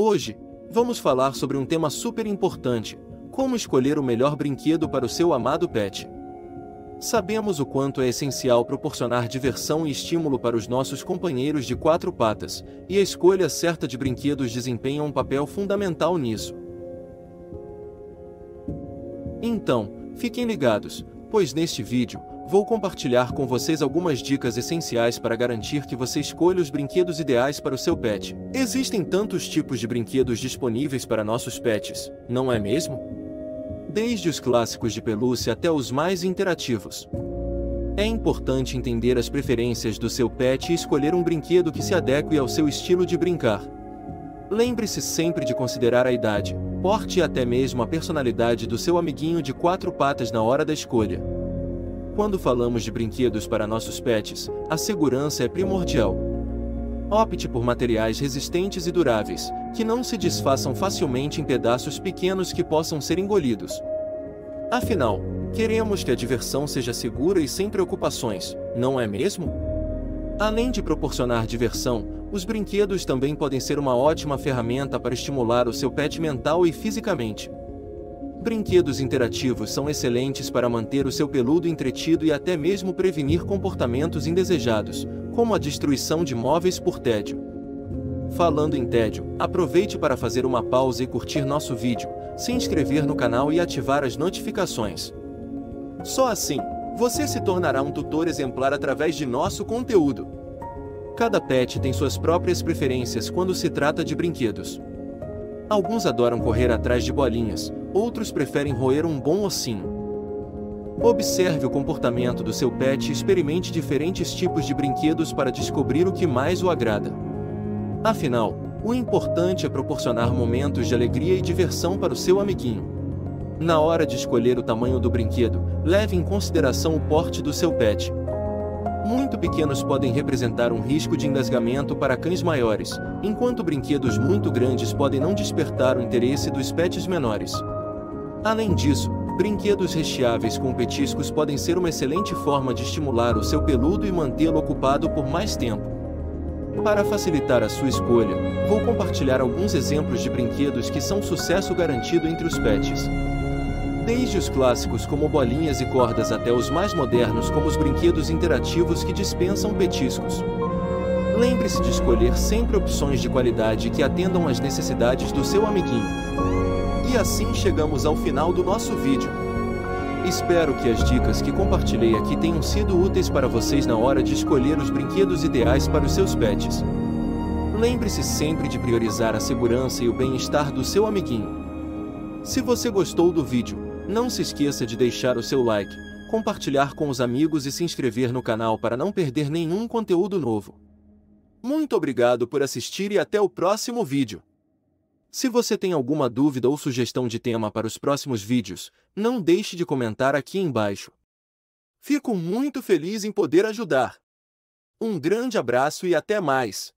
Hoje, vamos falar sobre um tema super importante: como escolher o melhor brinquedo para o seu amado pet. Sabemos o quanto é essencial proporcionar diversão e estímulo para os nossos companheiros de quatro patas, e a escolha certa de brinquedos desempenha um papel fundamental nisso. Então, fiquem ligados, pois neste vídeo, vou compartilhar com vocês algumas dicas essenciais para garantir que você escolha os brinquedos ideais para o seu pet. Existem tantos tipos de brinquedos disponíveis para nossos pets, não é mesmo? desde os clássicos de pelúcia até os mais interativos. É importante entender as preferências do seu pet e escolher um brinquedo que se adeque ao seu estilo de brincar. Lembre-se sempre de considerar a idade, porte e até mesmo a personalidade do seu amiguinho de quatro patas na hora da escolha. Quando falamos de brinquedos para nossos pets, a segurança é primordial. Opte por materiais resistentes e duráveis, que não se desfaçam facilmente em pedaços pequenos que possam ser engolidos. Afinal, queremos que a diversão seja segura e sem preocupações, não é mesmo? Além de proporcionar diversão, os brinquedos também podem ser uma ótima ferramenta para estimular o seu pet mental e fisicamente. Brinquedos interativos são excelentes para manter o seu peludo entretido e até mesmo prevenir comportamentos indesejados, como a destruição de móveis por tédio. Falando em tédio, aproveite para fazer uma pausa e curtir nosso vídeo, se inscrever no canal e ativar as notificações. Só assim, você se tornará um tutor exemplar através de nosso conteúdo. Cada pet tem suas próprias preferências quando se trata de brinquedos. Alguns adoram correr atrás de bolinhas, outros preferem roer um bom ossinho. Observe o comportamento do seu pet e experimente diferentes tipos de brinquedos para descobrir o que mais o agrada. Afinal, o importante é proporcionar momentos de alegria e diversão para o seu amiguinho. Na hora de escolher o tamanho do brinquedo, leve em consideração o porte do seu pet. Muito pequenos podem representar um risco de engasgamento para cães maiores, enquanto brinquedos muito grandes podem não despertar o interesse dos pets menores. Além disso, Brinquedos recheáveis com petiscos podem ser uma excelente forma de estimular o seu peludo e mantê-lo ocupado por mais tempo. Para facilitar a sua escolha, vou compartilhar alguns exemplos de brinquedos que são sucesso garantido entre os pets. Desde os clássicos como bolinhas e cordas até os mais modernos como os brinquedos interativos que dispensam petiscos. Lembre-se de escolher sempre opções de qualidade que atendam às necessidades do seu amiguinho. E assim chegamos ao final do nosso vídeo. Espero que as dicas que compartilhei aqui tenham sido úteis para vocês na hora de escolher os brinquedos ideais para os seus pets. Lembre-se sempre de priorizar a segurança e o bem-estar do seu amiguinho. Se você gostou do vídeo, não se esqueça de deixar o seu like, compartilhar com os amigos e se inscrever no canal para não perder nenhum conteúdo novo. Muito obrigado por assistir e até o próximo vídeo. Se você tem alguma dúvida ou sugestão de tema para os próximos vídeos, não deixe de comentar aqui embaixo. Fico muito feliz em poder ajudar. Um grande abraço e até mais!